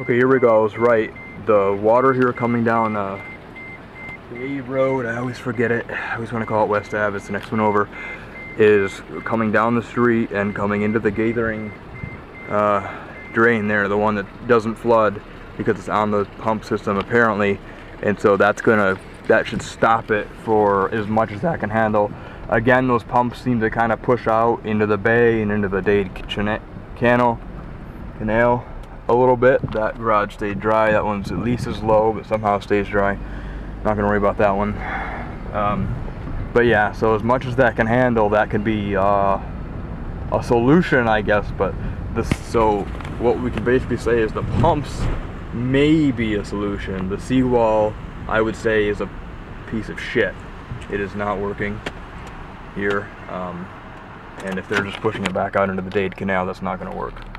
Okay, here we go. I was right. The water here coming down uh, the road, I always forget it. I always want to call it West Ave. It's the next one over. Is coming down the street and coming into the Gaythering uh, drain there, the one that doesn't flood because it's on the pump system apparently. And so that's gonna, that should stop it for as much as that can handle. Again, those pumps seem to kind of push out into the bay and into the Dade canal, canal a little bit. That garage stayed dry. That one's at least as low, but somehow stays dry. Not gonna worry about that one. Um, but yeah, so as much as that can handle, that can be uh, a solution, I guess. But this, so what we can basically say is the pumps may be a solution. The seawall, I would say, is a piece of shit. It is not working here. Um, and if they're just pushing it back out into the Dade Canal, that's not going to work.